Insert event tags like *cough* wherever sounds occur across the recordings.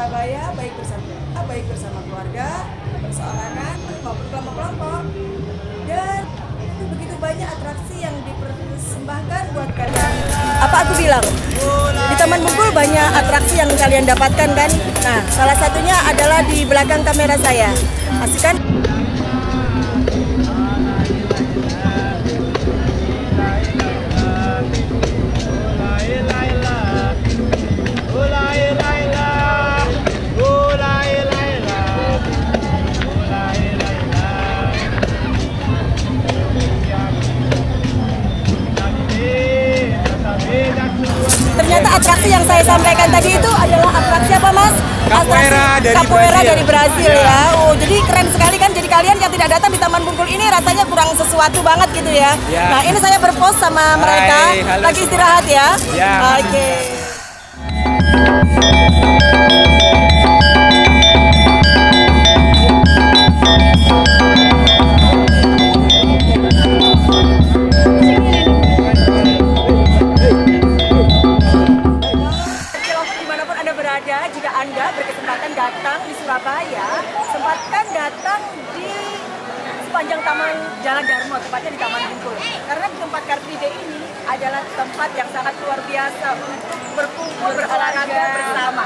Surabaya baik bersama baik bersama keluarga, perseorangan maupun kelompok-kelompok dan itu begitu banyak atraksi yang dipersembahkan buat kalian. Apa aku bilang? Di Taman Bungkul banyak atraksi yang kalian dapatkan kan? Nah, salah satunya adalah di belakang kamera saya. pastikan kan? Yang saya sampaikan tadi itu adalah atraksi apa mas? Capoeira dari capoeira Brasil. dari Brasil ya. Oh jadi keren sekali kan. Jadi kalian yang tidak datang di Taman Bungkul ini rasanya kurang sesuatu banget gitu ya. Ya. Nah ini saya berpos sama mereka Hai, halo lagi istirahat ya. Ya. Oke. Silahkan datang di Surabaya, sempatkan datang di sepanjang Taman Jalan Darmo, tepatnya di Taman Bungkul. Karena di tempat Car ini adalah tempat yang sangat luar biasa untuk berkumpul, berolahraga bersama.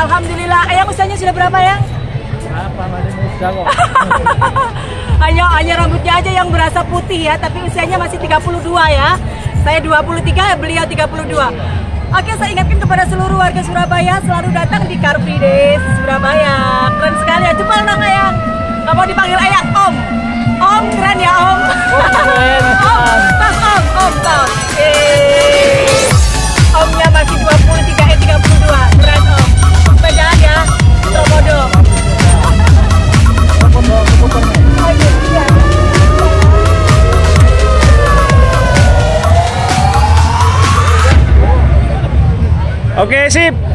Alhamdulillah. Ayang usianya sudah berapa ya? Apa masih muda kok? *laughs* hanya hanya rambutnya aja yang berasa putih ya, tapi usianya masih 32 ya. Saya 23, beliau 32. Oke, saya ingatkan kepada seluruh warga Surabaya selalu datang di Car Free Days Surabaya. Keren sekali ya. Coba dong Ayang. Gak mau dipanggil Ayang, Oke, sip.